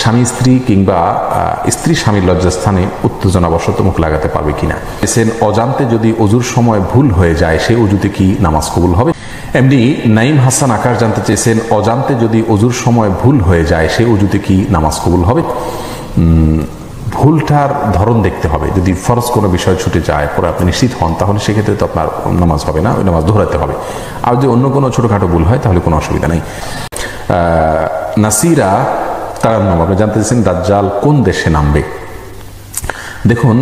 স্বামী, স্ত্রী কিংবা স্ত্রী স্বামীর লজ্জাস্থানে উত্তেজনাবশত মুখ লাগাতে পারবে কিনা? এসেন, অজান্তে যদি অজুর সময় ভুল হয়ে যায়, সেই অজুতে কি নামাজ কবুল হবে? এমনি নাইম হাসান আকাশ জানতে চেয়েছেন, অজান্তে যদি অজুর সময় ভুল হয়ে যায়, সেই অজুতে কি নামাজ কবুল হবে? ভুলটার ধরন দেখতে হবে। যদি ফরজ কোনো বিষয় ছুটে যায়, পরে আপনি নিশ্চিত হন, তাহলে সেক্ষেত্রে তো আপনার নামাজ হবে না, ওই নামাজ ধরাতে হবে। আর যদি অন্য কোনো ছোটোখাটো ভুল হয়, তাহলে কোনো অসুবিধা নেই। নাসিরা তার আপনি জানতে চাইছেন দাজ্জাল কোন দেশে নামবে? দেখুন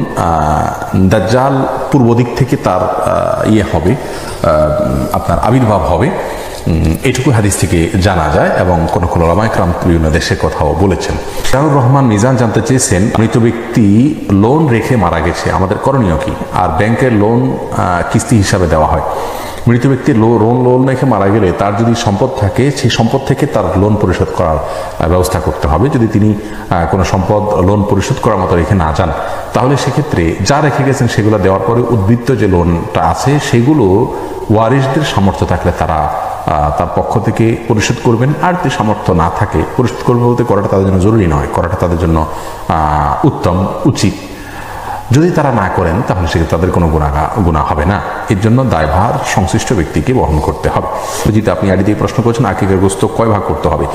দাজ্জাল পূর্ব দিক থেকে তার ইয়ে হবে আপনার আবির্ভাব হবে। এটুকু হাদিস থেকে জানা যায় এবং কোনো কোনো রামায়ক্রাম বিভিন্ন দেশের কথাও বলেছেন। শাহুর রহমান মিজান জানতে চেয়েছেন, মৃত ব্যক্তি লোন রেখে মারা গেছে, আমাদের করণীয় কি? আর ব্যাংকের লোন কিস্তি হিসাবে দেওয়া হয়। মৃত ব্যক্তি লোন লোন রেখে মারা গেলে তার যদি সম্পদ থাকে, সেই সম্পদ থেকে তার লোন পরিশোধ করার ব্যবস্থা করতে হবে। যদি তিনি কোনো সম্পদ লোন পরিশোধ করার মতো রেখে না যান, তাহলে সেক্ষেত্রে যা রেখে গেছেন সেগুলো দেওয়ার পরে উদ্বৃত্ত যে লোনটা আছে, সেগুলো ওয়ারিশদের সামর্থ্য থাকলে তারা তার পক্ষ থেকে পরিশোধ করবেন। আর যদি সামর্থ্য না থাকে, পরিশোধ করবে বলতে করাটা তাদের জন্য জরুরি নয়, করাটা তাদের জন্য উত্তম, উচিত। যদি তারা না করেন, তাহলে সেক্ষেত্রে তাদের কোনো গুণা গুণা হবে না। এর জন্য দায়ভার সংশ্লিষ্ট ব্যক্তিকে বহন করতে হবে। যদি আপনি আড়ি দিয়ে প্রশ্ন করছেন আকিকের গোস্ত কয় ভাগ করতে হবে?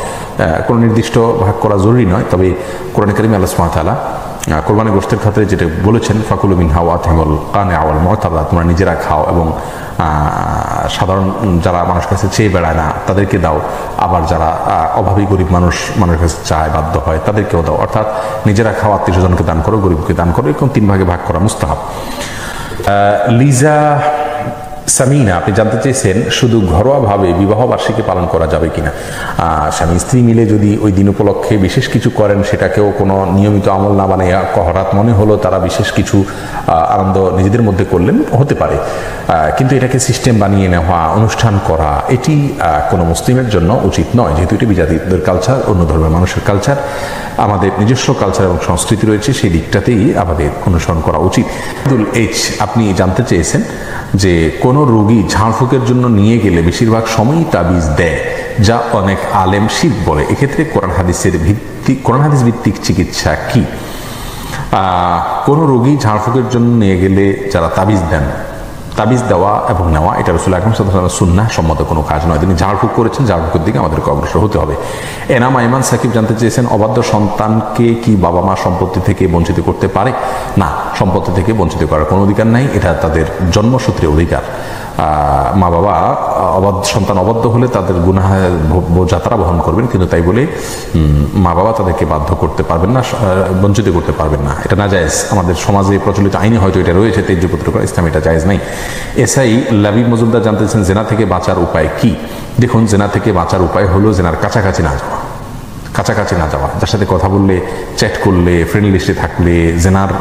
কোনো নির্দিষ্ট ভাগ করা জরুরি নয়, তবে কোরআন করিম আল্লাহ সুমাতালা কোরবানি গোষ্ঠের ক্ষেত্রে যেটা বলেছেন, ফাকুল মিন হাওয়া থেমল কানে আওয়াল মহতাবা তোমরা নিজেরা খাও এবং সাধারণ যারা মানুষ কাছে চেয়ে বেড়ায় না, তাদেরকে দাও। আবার যারা অভাবী গরিব মানুষ, মানুষের কাছে চায়, বাধ্য হয়, তাদেরকেও দাও। অর্থাৎ নিজেরা খাওয়া আত্মীয় স্বজনকে দান করো, গরিবকে দান করো, এরকম তিন ভাগে ভাগ করা মুস্তাহাব। লিজা সামিনা, আপনি জানতে চেয়েছেন শুধু ঘরোয়াভাবে বিবাহ বার্ষিকী পালন করা যাবে কিনা। স্বামী স্ত্রী মিলে যদি ওই দিন উপলক্ষে বিশেষ কিছু করেন, সেটাকেও কোনো নিয়মিত আমল না বানাইয়া হঠাৎ মনে হলো তারা বিশেষ কিছু আনন্দ নিজেদের মধ্যে করলেন, হতে পারে। কিন্তু এটাকে সিস্টেম বানিয়ে নেওয়া, অনুষ্ঠান করা, এটি কোনো মুসলিমের জন্য উচিত নয়। যেহেতু এটি বিজাতিদের কালচার অন্য ধর্মের মানুষের কালচার আমাদের নিজস্ব কালচার এবং সংস্কৃতি রয়েছে, সেই দিকটাতেই আমাদের অনুসরণ করা উচিত। এইচ, আপনি জানতে চেয়েছেন যে কোনো রোগী ঝাড়ফুঁকের জন্য নিয়ে গেলে বেশিরভাগ সময়ই তাবিজ দেয়, যা অনেক আলেম শীত বলে। এক্ষেত্রে কোরআন হাদিসের ভিত্তি কোরআন হাদিস ভিত্তিক চিকিৎসা কি? কোনো রোগী ঝাড়ফুঁকের জন্য নিয়ে গেলে যারা তাবিজ দেন তাবিজ দেওয়া এবং নেওয়া, এটা রসুল আকরম সাল্লাহ সুন্না সম্মত কোনো কাজ নয়। তিনি ঝাড়ফুঁক করেছেন ঝাড়ফুঁকের দিকে আমাদেরকে অগ্রসর হতে হবে। এনাম আইমান সাকিব জানতে চেয়েছেন, অবাধ্য সন্তানকে কি বাবা মা সম্পত্তি থেকে বঞ্চিত করতে পারে? না, সম্পত্তি থেকে বঞ্চিত করার কোনো অধিকার নাই, এটা তাদের জন্মসূত্রে অধিকার। মা বাবা অবাধ্য, সন্তান অবাধ্য হলে তাদের গুনাহ যাত্রা বহন করবেন। কিন্তু তাই বলে মা বাবা তাদেরকে বাধ্য করতে পারবেন না বঞ্চিত করতে পারবেন না। এটা না জায়েজ। আমাদের সমাজে প্রচলিত আইনে হয়তো এটা রয়েছে তেজ্যপত্র করা, ইসলাম এটা জায়েজ নাই। এসআই লাবিব মজুমদার জানতেছেন জেনা থেকে বাঁচার উপায় কি? দেখুন, জেনা থেকে বাঁচার উপায় হলো জেনার কাছাকাছি না যাওয়া। কাছাকাছি না যাওয়া। যার সাথে কথা বললে চ্যাট করলে ফ্রেন্ড লিস্টে থাকলে, জেনার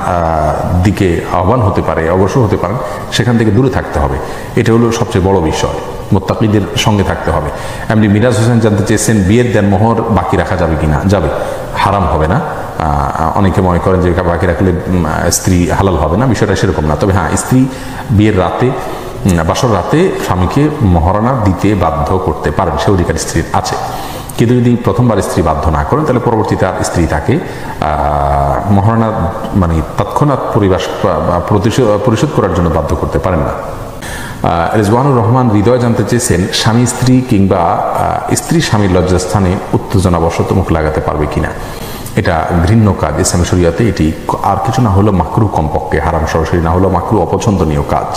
দিকে আহ্বান হতে পারে অবসর হতে পারেন সেখান থেকে দূরে থাকতে হবে। এটা হলো সবচেয়ে বড় বিষয়। মোত্তাকিদের সঙ্গে থাকতে হবে। এমনি মিরাজ হোসেন জানতে চেয়েছেন, বিয়ের দেন মোহর বাকি রাখা যাবে কিনা? যাবে। হারাম হবে না। অনেকে মনে করেন যে বাকি রাখলে স্ত্রী হালাল হবে না। বিষয়টা সেরকম না। তবে হ্যাঁ স্ত্রী বিয়ের রাতে বাসর রাতে স্বামীকে মহারণা দিতে বাধ্য করতে পারেন। সে অধিকার স্ত্রীর আছে। কিন্তু যদি প্রথমবার স্ত্রী বাধ্য না করেন, তাহলে পরবর্তীতে আর স্ত্রী তাকে মহারণা মানে তৎক্ষণাৎ পরিবেশ পরিশোধ করার জন্য বাধ্য করতে পারেন না। রেজওয়ানুর রহমান হৃদয় জানতে চেয়েছেন, স্বামী, স্ত্রী কিংবা স্ত্রী স্বামীর লজ্জাস্থানে উত্তেজনাবশত মুখ লাগাতে পারবে কিনা? এটা ঘৃণ্য কাজ, ইসলামী শরিয়াতে এটি আর কিছু না হলো মাকরু কমপক্ষে হারাম, সরাসরি না হলো মাকরু অপছন্দনীয় কাজ।